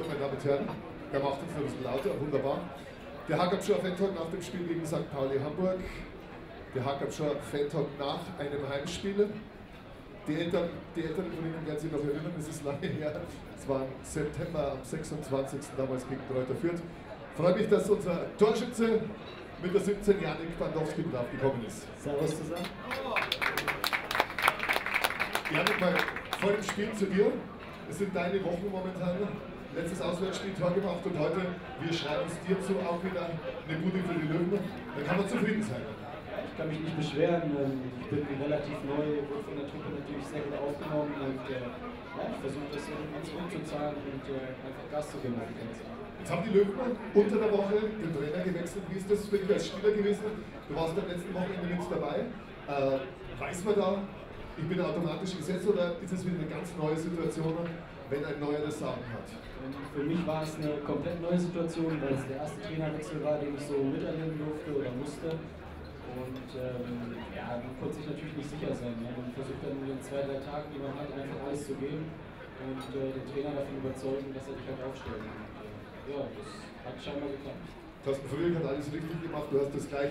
So, meine Damen und Herren, der macht uns noch ein bisschen lauter, wunderbar. Der Hagabscher Fan-Talk nach dem Spiel gegen St. Pauli Hamburg. Der Hagabscher Fan-Talk nach einem Heimspiel. Die Eltern, die Eltern von Ihnen werden sich noch erinnern, es ist lange her. Es war im September, am 26. damals gegen Kräuter Fürth. Freue mich, dass unser Torschütze mit der 17 Janik Bandowski mit aufgekommen ist. Servus zusammen. Janik, mal vor dem Spiel zu dir. Es sind deine Wochen momentan. Letztes Auswärtsspiel Tor gemacht und heute, wir schreiben es dir zu, auch wieder eine Bude für die Löwen. Dann kann man zufrieden sein. Ich kann mich nicht beschweren. ähm, Ich bin relativ neu, wurde von der Truppe natürlich sehr gut aufgenommen und äh, ja, ich versuche das ganz gut zu zahlen und äh, einfach Gas zu geben. Jetzt haben die Löwen unter der Woche den Trainer gewechselt. Wie ist das für dich als Spieler gewesen? Du warst am letzten Wochenende mit dabei. Äh, weiß man da, ich bin automatisch gesetzt oder ist es wieder eine ganz neue Situation, wenn ein neuer das Sagen hat? Und für mich war es eine komplett neue Situation, weil es der erste Trainerwechsel war, den ich so miterleben durfte oder musste. Und ähm, ja, man konnte sich natürlich nicht sicher sein. Ne? Man versucht dann in den zwei, drei Tagen, die man hat, einfach alles zu geben und äh, den Trainer davon überzeugen, dass er dich halt aufstellt. Und, äh, ja, das hat scheinbar geklappt. Thorsten Fröhlich hat alles richtig gemacht. Du hast das gleich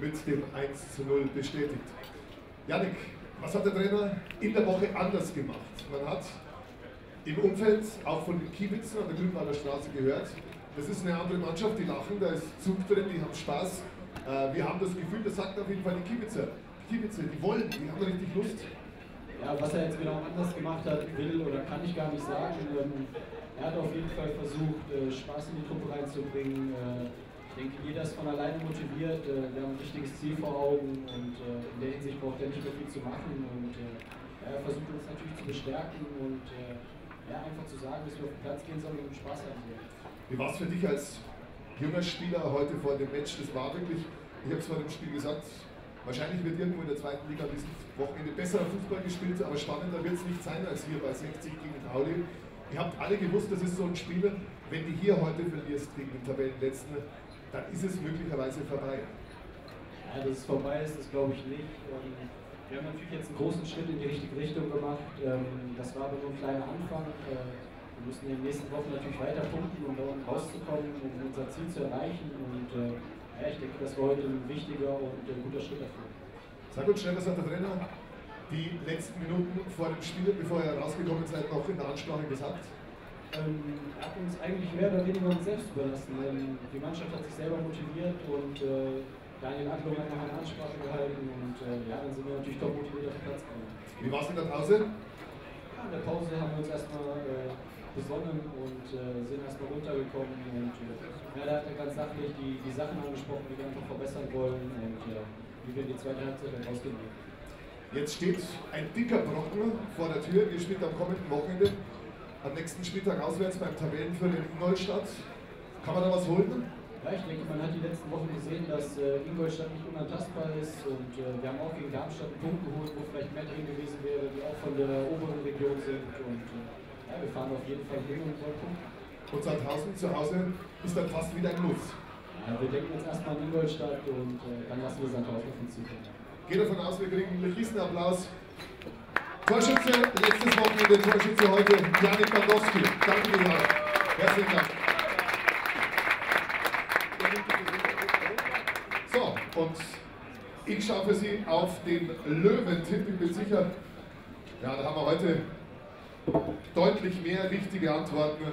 mit dem 1 zu 0 bestätigt. Janik, was hat der Trainer in der Woche anders gemacht? Man hat im Umfeld auch von den Kiebitzen an der Grünwalder Straße gehört. Das ist eine andere Mannschaft, die lachen, da ist Zug drin, die haben Spaß. Äh, wir haben das Gefühl, das sagt auf jeden Fall die Kiebitzer. Die Kiebitzer, die wollen, die haben richtig Lust. Ja, was er jetzt genau anders gemacht hat, will oder kann ich gar nicht sagen. Ähm, er hat auf jeden Fall versucht, äh, Spaß in die Truppe reinzubringen. Äh, ich denke, jeder ist von alleine motiviert. Wir haben ein wichtiges Ziel vor Augen und in der Hinsicht braucht er nicht mehr viel zu machen. Und er versucht uns natürlich zu bestärken und ja, einfach zu sagen, dass wir auf den Platz gehen sollen und Spaß haben. Wie war es für dich als junger Spieler heute vor dem Match? Das war wirklich, ich habe es vor dem Spiel gesagt, wahrscheinlich wird irgendwo in der zweiten Liga dieses Wochenende besserer Fußball gespielt, aber spannender wird es nicht sein als hier bei 60 gegen Pauli. Ihr habt alle gewusst, das ist so ein Spiel, wenn du hier heute verlierst gegen den Tabellenletzten, dann ist es möglicherweise vorbei. Ja, dass es vorbei ist, das glaube ich nicht. Ähm, Wir haben natürlich jetzt einen großen Schritt in die richtige Richtung gemacht. Ähm, Das war aber nur ein kleiner Anfang. Äh, Wir müssen in den nächsten Wochen natürlich weiter punkten, um da unten rauszukommen, um unser Ziel zu erreichen. Und äh, ja, ich denke, das war heute ein wichtiger und äh, guter Schritt dafür. Sag uns schnell, was hat der Trainer die letzten Minuten vor dem Spiel, bevor ihr rausgekommen seid, noch in der Ansprache gesagt? Ähm, er hat uns eigentlich mehr oder weniger uns selbst überlassen. Denn die Mannschaft hat sich selber motiviert und äh, Daniel Adlung hat noch eine Ansprache gehalten und äh, ja, dann sind wir natürlich top motiviert auf den Platz gekommen. Wie war es in der Pause? Ja, in der Pause haben wir uns erstmal äh, besonnen und äh, sind erstmal runtergekommen und äh, ja, da hat er ganz sachlich die, die Sachen angesprochen, die wir einfach verbessern wollen und äh, wie wir in die zweite Halbzeit dann rausgehen wollen. Jetzt steht ein dicker Brocken vor der Tür. Ihr spielt am kommenden Wochenende, am nächsten Spieltag auswärts beim Tabellenführer in Ingolstadt. Kann man da was holen? Ja, ich denke, man hat die letzten Wochen gesehen, dass äh, Ingolstadt nicht unantastbar ist und äh, wir haben auch gegen Darmstadt einen Punkt geholt, wo vielleicht mehr drin gewesen wäre, die auch von der oberen Region sind und äh, ja, wir fahren auf jeden Fall hin und wollen punkten. Und Sandhausen zu Hause ist dann fast wieder ein Muss. Ja, wir denken jetzt erstmal an Ingolstadt und äh, dann lassen wir Sandhausen auf uns zukommen. Geht davon aus, wir kriegen einen Riesenapplaus. Torschütze, letztes Wochenende, Torschütze heute, Janik Bandowski. Danke dir, Janik. Herzlichen Dank. So, und ich schaue für Sie auf den Löwentipp. Ich bin sicher, ja, da haben wir heute deutlich mehr richtige Antworten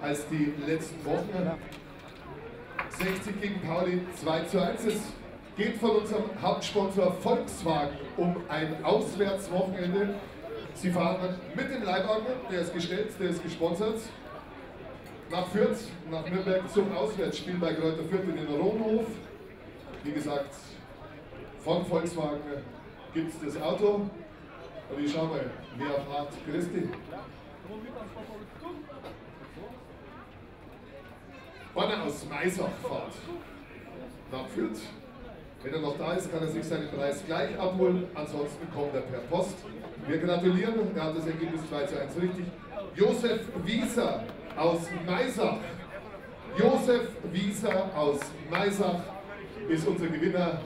als die letzten Wochen. 60 gegen Pauli 2 zu 1. Es geht von unserem Hauptsponsor Volkswagen um ein Auswärtswochenende. Sie fahren mit dem Leibwagen, der ist gestellt, der ist gesponsert, nach Fürth, nach Nürnberg zum Auswärtsspiel bei Kräuter Fürth in den Rohnhof. Wie gesagt, von Volkswagen gibt es das Auto. Und ich schau mal, wer fahrt Christi? Bonner aus Maisach fahrt nach Fürth. Wenn er noch da ist, kann er sich seinen Preis gleich abholen. Ansonsten kommt er per Post. Wir gratulieren, er hat das Ergebnis 2 zu 1 richtig. Josef Wieser aus Maisach. Josef Wieser aus Maisach ist unser Gewinner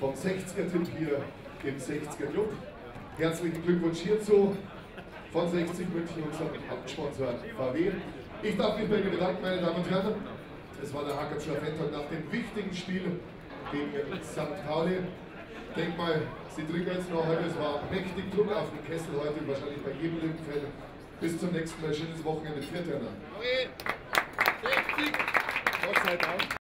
vom 60er-Tipp hier im 60er Club. Herzlichen Glückwunsch hierzu von 60 München, unserem Hauptsponsor VW. Ich darf mich bei Ihnen bedanken, meine Damen und Herren. Es war der Hacker Fetttag nach dem wichtigen Spiel gegen St. Pauli. Ich denke mal, Sie trinken jetzt noch heute. Es war mächtig Druck auf dem Kessel heute, wahrscheinlich bei jedem Lügenfeld. Bis zum nächsten Mal. Schönes Wochenende. Vierter. Okay. 60. Gott sei Dank.